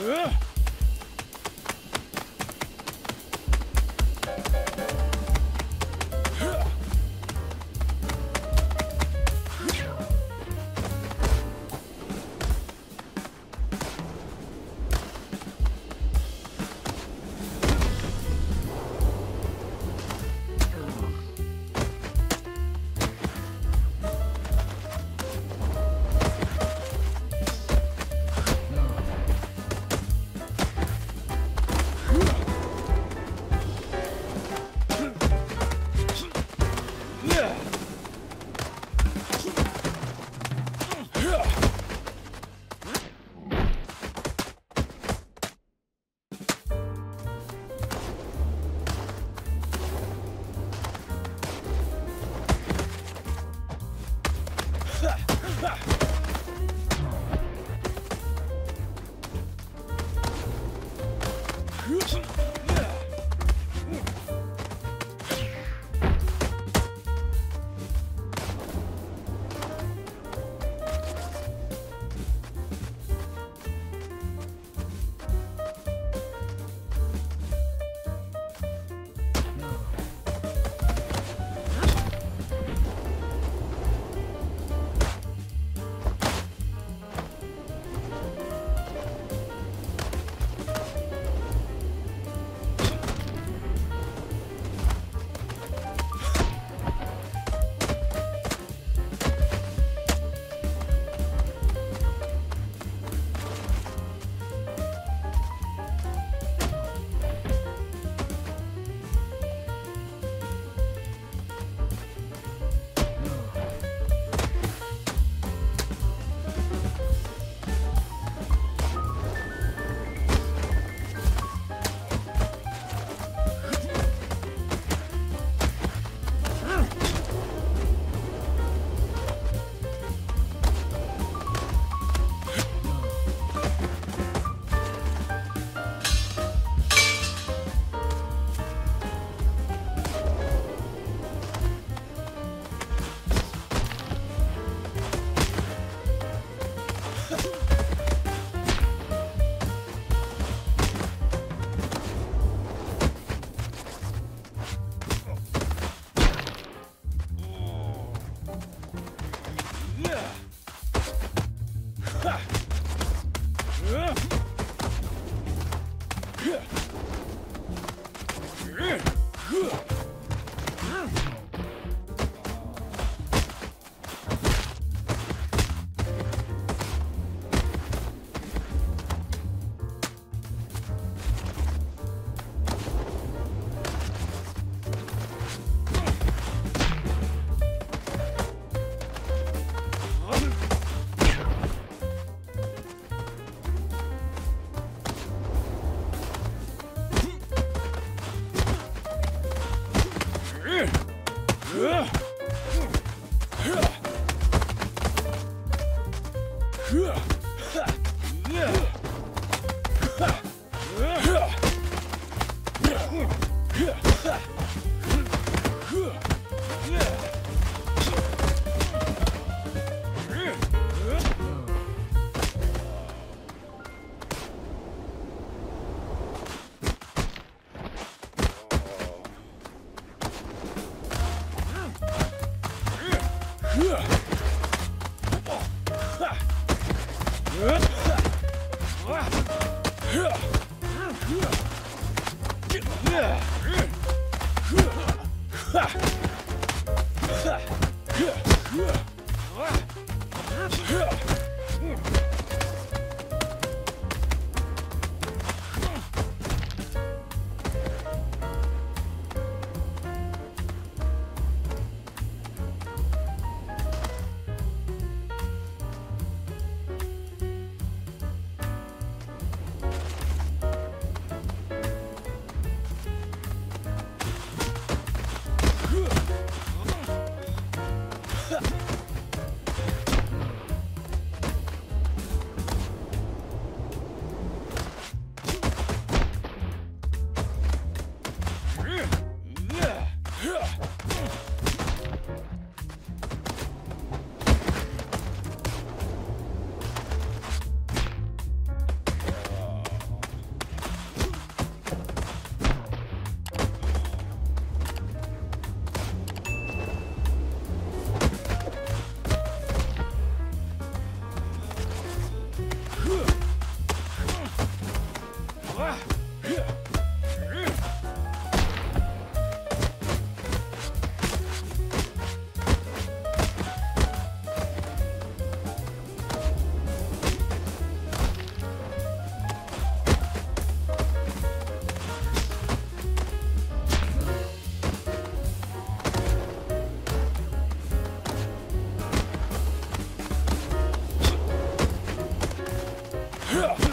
Ugh. Hyah! Ugh!